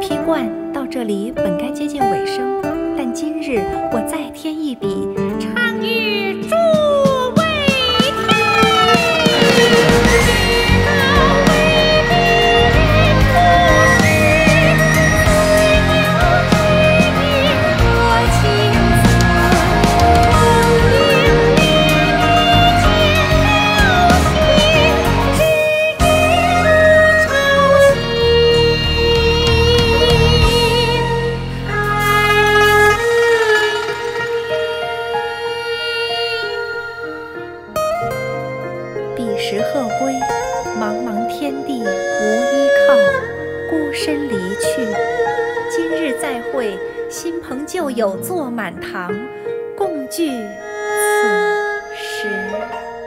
劈罐到这里本该接近尾声。天地无依靠孤身离去。今日再会新朋旧友坐满堂共聚此时。